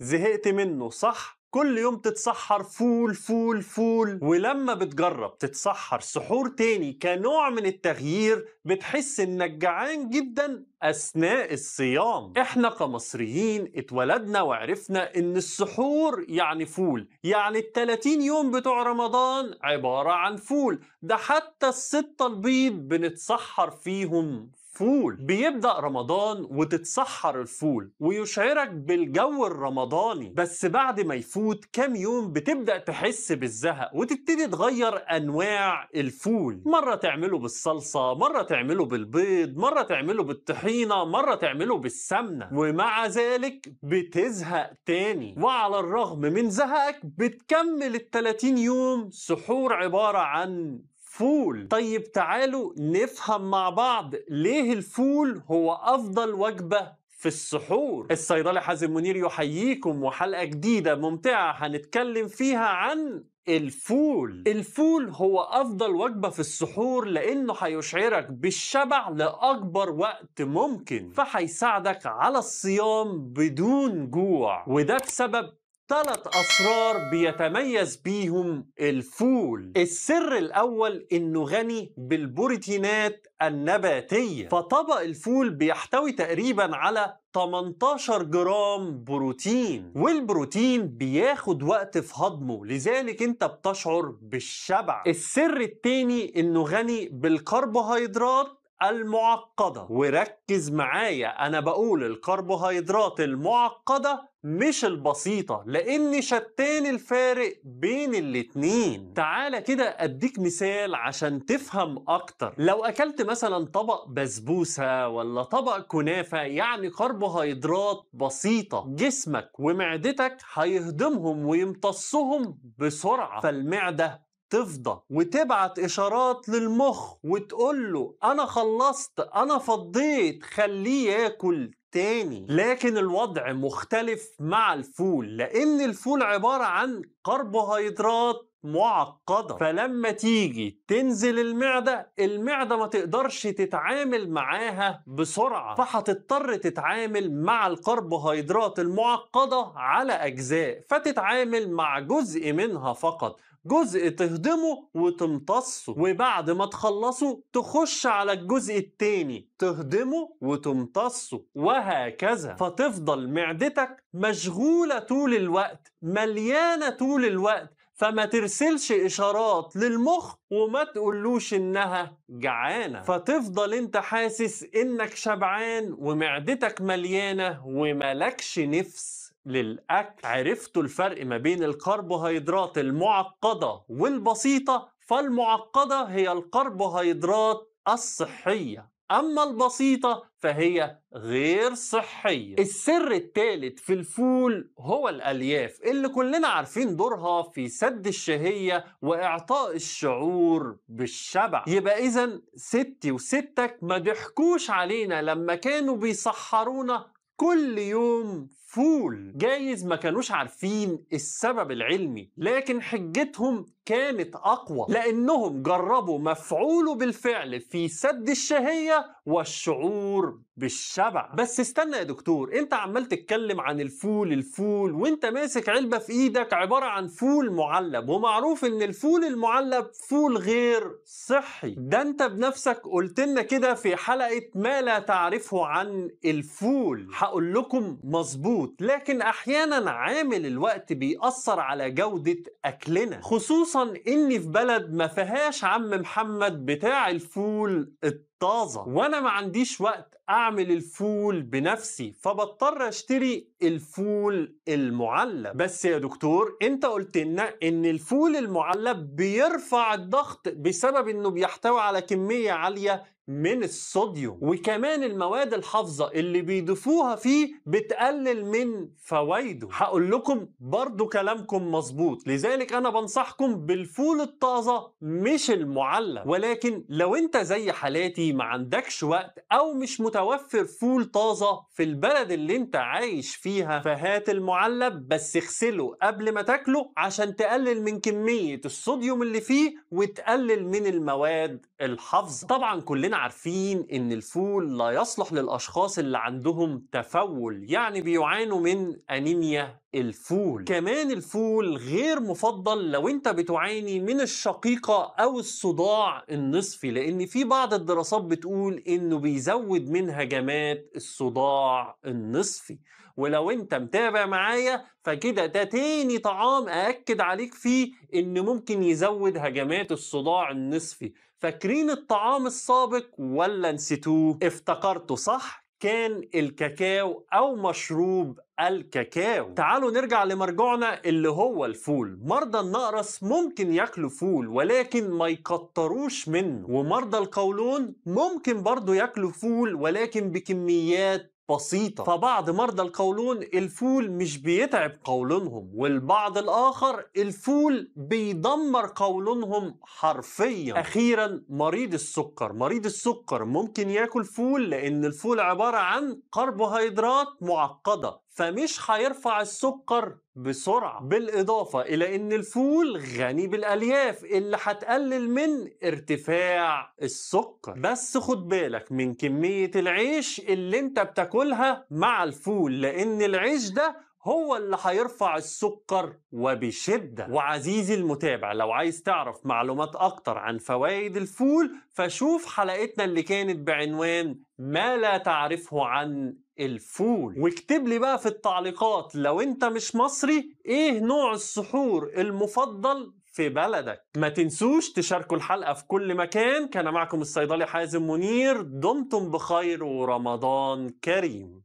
زهقت منه صح؟ كل يوم تتسحر فول فول فول. ولما بتجرب تتسحر سحور تاني كنوع من التغيير بتحس إنك جعان جدا أثناء الصيام. إحنا كمصريين اتولدنا وعرفنا إن السحور يعني فول. يعني ال 30 يوم بتوع رمضان عبارة عن فول. ده حتى الستة البيض بنتسحر فيهم. فول بيبدأ رمضان وتتسحر الفول ويشعرك بالجو الرمضاني بس بعد ما يفوت كام يوم بتبدأ تحس بالزهق وتبتدي تغير أنواع الفول. مرة تعمله بالصلصة مرة تعمله بالبيض مرة تعمله بالطحينة مرة تعمله بالسمنة ومع ذلك بتزهق تاني. وعلى الرغم من زهقك بتكمل ال 30 يوم سحور عبارة عن فول. طيب تعالوا نفهم مع بعض ليه الفول هو أفضل وجبة في السحور. الصيدلي حازم منير يحييكم وحلقة جديدة ممتعة هنتكلم فيها عن الفول. الفول هو أفضل وجبة في السحور لأنه هيشعرك بالشبع لأكبر وقت ممكن فهيساعدك على الصيام بدون جوع وده بسبب ثلاث أسرار بيتميز بيهم الفول. السر الأول إنه غني بالبروتينات النباتية. فطبق الفول بيحتوي تقريبا على 18 جرام بروتين والبروتين بياخد وقت في هضمه لذلك أنت بتشعر بالشبع. السر التاني إنه غني بالكربوهيدرات المعقدة. وركز معايا أنا بقول الكربوهيدرات المعقدة مش البسيطة لأن شتان الفارق بين الاتنين. تعالى كده أديك مثال عشان تفهم أكتر. لو أكلت مثلا طبق بسبوسة ولا طبق كنافة يعني كربوهيدرات بسيطة جسمك ومعدتك هيهضمهم ويمتصهم بسرعة. فالمعدة تفضى وتبعت إشارات للمخ وتقول له أنا خلصت أنا فضيت خليه ياكل تاني. لكن الوضع مختلف مع الفول لأن الفول عبارة عن كربوهيدرات معقدة. فلما تيجي تنزل المعدة المعدة ما تقدرش تتعامل معاها بسرعة فهتضطر تتعامل مع الكربوهيدرات المعقدة على أجزاء فتتعامل مع جزء منها فقط. جزء تهضمه وتمتصه وبعد ما تخلصه تخش على الجزء التاني تهضمه وتمتصه وهكذا. فتفضل معدتك مشغولة طول الوقت مليانة طول الوقت فما ترسلش إشارات للمخ وما تقولوش إنها جعانة. فتفضل أنت حاسس إنك شبعان ومعدتك مليانة وملكش نفس للأكل. عرفتوا الفرق ما بين الكربوهيدرات المعقدة والبسيطة. فالمعقدة هي الكربوهيدرات الصحية. أما البسيطة فهي غير صحية. السر الثالث في الفول هو الألياف اللي كلنا عارفين دورها في سد الشهية وإعطاء الشعور بالشبع. يبقى إذا ستي وستك ما ضحكوش علينا لما كانوا بيسحرونا كل يوم فول. جايز ما كانوش عارفين السبب العلمي لكن حجتهم كانت أقوى لأنهم جربوا مفعوله بالفعل في سد الشهية والشعور بالشبع. بس استنى يا دكتور أنت عمال تتكلم عن الفول الفول وأنت ماسك علبة في إيدك عبارة عن فول معلب ومعروف إن الفول المعلب فول غير صحي. ده أنت بنفسك قلت لنا كده في حلقة ما لا تعرفه عن الفول. هقول لكم مظبوط لكن أحيانا عامل الوقت بيأثر على جودة أكلنا خصوصا إني في بلد ما فيهاش عم محمد بتاع الفول طازة وأنا ما عنديش وقت أعمل الفول بنفسي فبضطر أشتري الفول المعلب. بس يا دكتور أنت قلت لنا إن الفول المعلب بيرفع الضغط بسبب إنه بيحتوي على كمية عالية من الصوديوم وكمان المواد الحافظة اللي بيضيفوها فيه بتقلل من فوائده. هقول لكم برضو كلامكم مظبوط لذلك أنا بنصحكم بالفول الطازة مش المعلب. ولكن لو أنت زي حالاتي ما عندكش وقت أو مش متوفر فول طازة في البلد اللي أنت عايش فيها فهات المعلب بس اغسله قبل ما تاكله عشان تقلل من كمية الصوديوم اللي فيه وتقلل من المواد الحافظة. طبعا كلنا عارفين إن الفول لا يصلح للأشخاص اللي عندهم تفول يعني بيعانوا من أنيميا الفول. كمان الفول غير مفضل لو أنت بتعاني من الشقيقة أو الصداع النصفي لأن في بعض الدراسات بتقول إنه بيزود من هجمات الصداع النصفي. ولو انت متابع معايا فكده ده تاني طعام أأكد عليك فيه إن ممكن يزود هجمات الصداع النصفي فاكرين الطعام السابق ولا نسيتوه؟ افتكرته صح؟ كان الكاكاو أو مشروب الكاكاو تعالوا نرجع لمرجوعنا اللي هو الفول مرضى النقرس ممكن ياكلوا فول ولكن ما يكتروش منه ومرضى القولون ممكن برضو ياكلوا فول ولكن بكميات بسيطة. فبعض مرضى القولون الفول مش بيتعب قولونهم والبعض الآخر الفول بيدمر قولونهم حرفيا. أخيرا مريض السكر مريض السكر ممكن ياكل فول لأن الفول عبارة عن كربوهيدرات معقدة فمش هيرفع السكر بسرعة. بالإضافة إلى أن الفول غني بالألياف اللي هتقلل من ارتفاع السكر. بس خد بالك من كمية العيش اللي أنت بتاكلها مع الفول لأن العيش ده هو اللي هيرفع السكر وبشدة. وعزيزي المتابع لو عايز تعرف معلومات أكتر عن فوائد الفول فشوف حلقتنا اللي كانت بعنوان ما لا تعرفه عن الفول. واكتب لي بقى في التعليقات لو انت مش مصري إيه نوع السحور المفضل في بلدك؟ ما تنسوش تشاركوا الحلقة في كل مكان. كان معكم الصيدلي حازم منير. دمتم بخير ورمضان كريم.